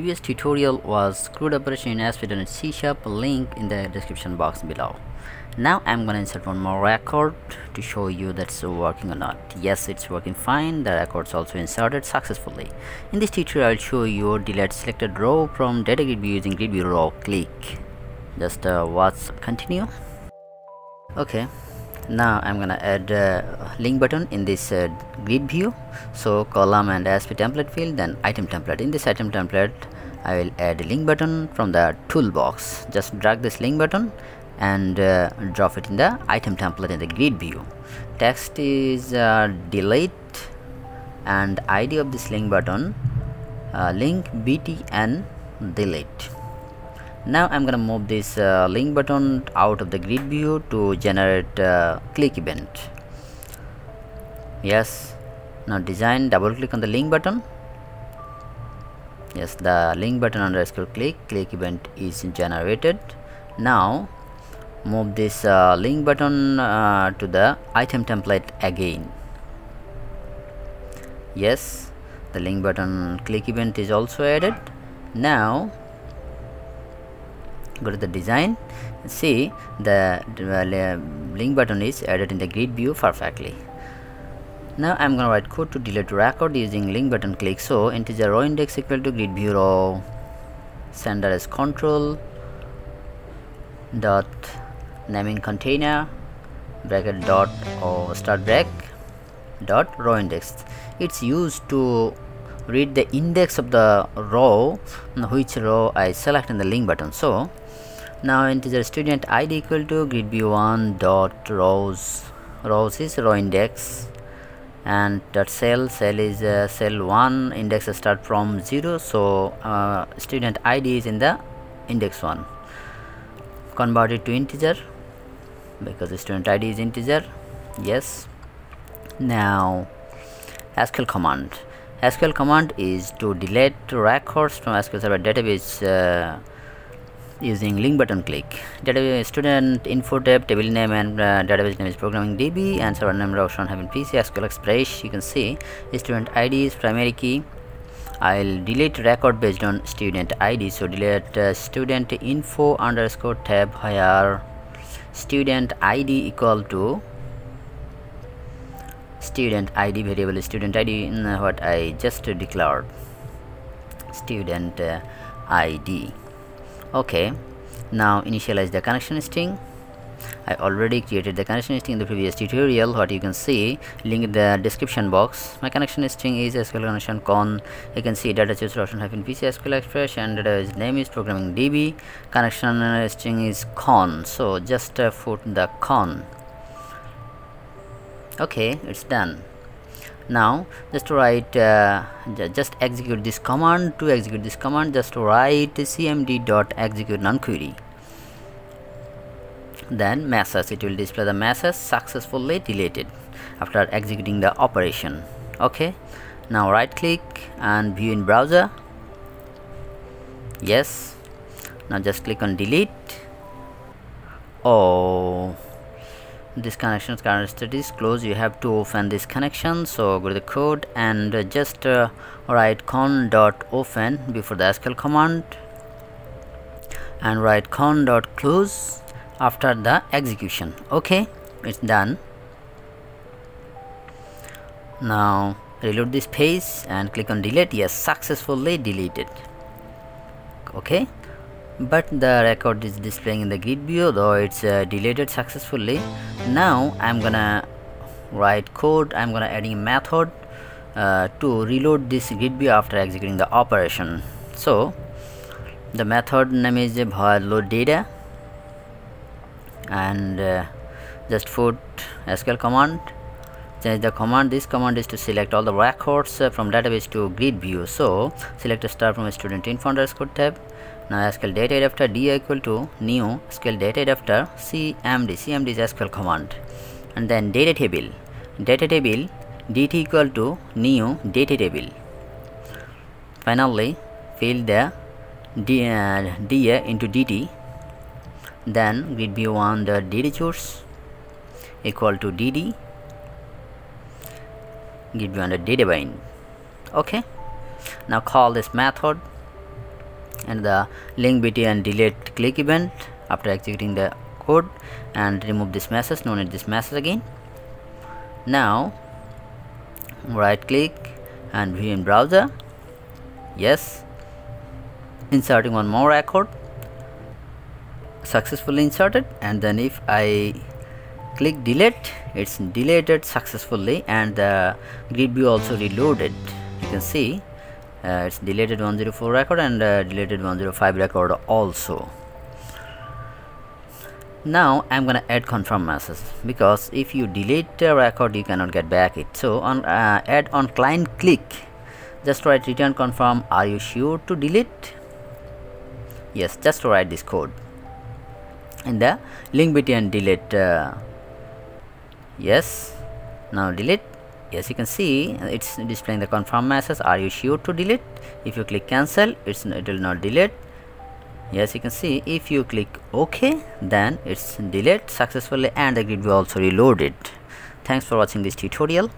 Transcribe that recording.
previous tutorial was CRUD operation in ASP.NET C Sharp link in the description box below. Now I'm gonna insert one more record to show you that's working or not. Yes it's working fine. The record's also inserted successfully. In this tutorial I'll show you delete selected row from data grid view using grid view row. Click. Just uh, watch continue. Okay now I'm gonna add a link button in this uh, grid view. So column and ASP template field then item template. In this item template I will add a link button from the toolbox. Just drag this link button and uh, drop it in the item template in the grid view. Text is uh, delete and id of this link button uh, link btn delete now I'm gonna move this uh, link button out of the grid view to generate uh, click event. Yes. Now design double click on the link button. Yes the link button underscore click click event is generated. Now move this uh, link button uh, to the item template again. Yes the link button click event is also added. Now go to the design see the uh, link button is added in the grid view perfectly. Now I'm gonna write code to delete record using link button click. So integer row index equal to grid view row. Sender as control dot naming container bracket dot or start break dot row index. It's used to read the index of the row which row I select in the link button. So now integer student id equal to grid view 1 dot rows. Rows is row index. And dot cell cell is uh, cell 1 index start from 0 so uh, student id is in the index 1 convert it to integer because the student id is integer. Yes. Now sql command sql command is to delete records from sql server database uh, using link button click. Database student info tab table name and uh, database name is programming db and server name option having pc sql express. You can see student id is primary key. I'll delete record based on student id so delete uh, student info underscore tab where student id equal to student id variable student id in what i just declared. Student uh, id okay now initialize the connection string. I already created the connection string in the previous tutorial. What you can see link in the description box. My connection string is SQL connection con. You can see data choose option hyphen PC SQL express and database name is programming DB connection string is con. So just uh, put the con okay it's done. Now just write uh, just execute this command to execute this command just write cmd dot execute non-query then message it will display the message successfully deleted after executing the operation. Okay now right click and view in browser. Yes now just click on delete. Oh this connection current is closed you have to open this connection. So go to the code and just uh, write con dot open before the sql command. And write con dot close after the execution. Okay it's done. Now reload this page and click on delete. Yes successfully deleted. Okay but the record is displaying in the grid view though it's uh, deleted successfully. Now i'm gonna write code i'm gonna adding a method uh, to reload this grid view after executing the operation. So the method name is void load data. And uh, just put sql command. Change the command. This command is to select all the records uh, from database to grid view. So select a star from a student info underscore tab now SQL data adapter d equal to new SQL data adapter cmd cmd is SQL command. And then data table. Data table dt equal to new data table. Finally fill the d, uh, da into dt then grid view on the data source equal to dd grid view on the data bind. Okay. Now call this method and the link btn delete click event after executing the code and remove this message. No need this message again. Now right click and view in browser. Yes. Inserting one more record. Successfully inserted. And then if I click delete it's deleted successfully and the grid view also reloaded. You can see uh, it's deleted 104 record and uh, deleted 105 record also. Now I'm gonna add confirm message because if you delete a record you cannot get back it. So on uh, add on client click. Just write return confirm are you sure to delete? Yes just write this code. In the link btn delete uh, yes now delete yes you can see it's displaying the confirm message are you sure to delete? If you click cancel it's it will not delete. Yes you can see if you click ok then it's deleted successfully and the grid will also reloaded thanks for watching this tutorial